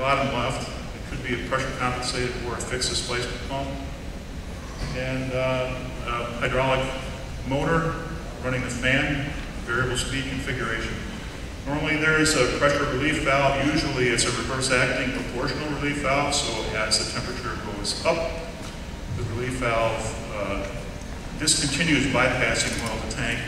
bottom left. It could be a pressure compensated or a fixed displacement pump. And uh, hydraulic motor running the fan, variable speed configuration. Normally there is a pressure relief valve. Usually it's a reverse acting proportional relief valve, so as the temperature goes up, the relief valve uh, discontinues bypassing while the tank